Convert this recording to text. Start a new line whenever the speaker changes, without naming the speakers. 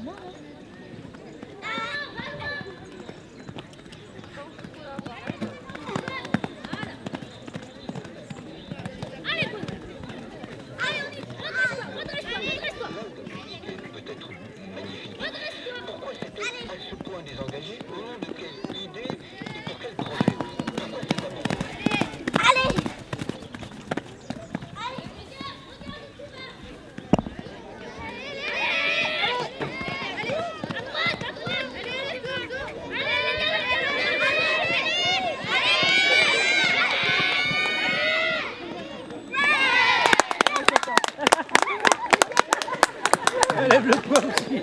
什么？